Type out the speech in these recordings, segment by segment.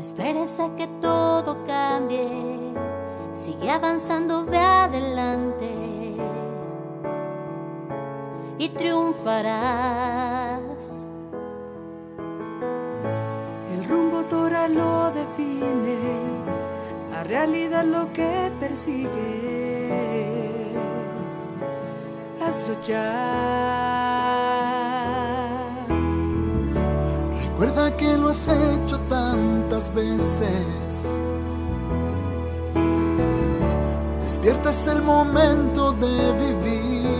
esperes a que todo cambie, sigue avanzando, ve adelante y triunfarás. El rumbo ahora lo defines, la realidad lo que persigues. Hazlo ya. Recuerda que lo has hecho tantas veces. Despierta es el momento de vivir.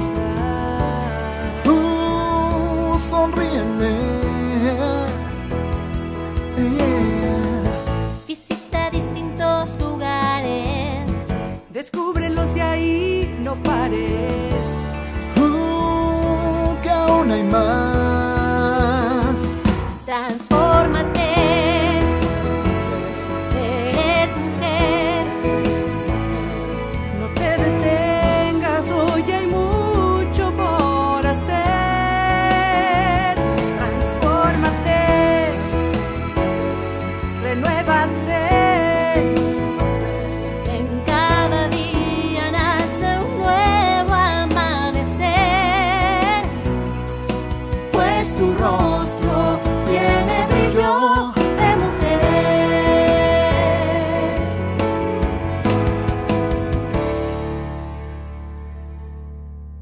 sonríeme. Yeah. Visita distintos lugares. Descúbrelos y ahí no pares. Uh, que aún hay más.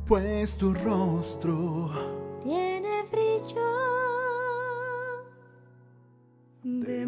Pues tu rostro Tiene brillo. De.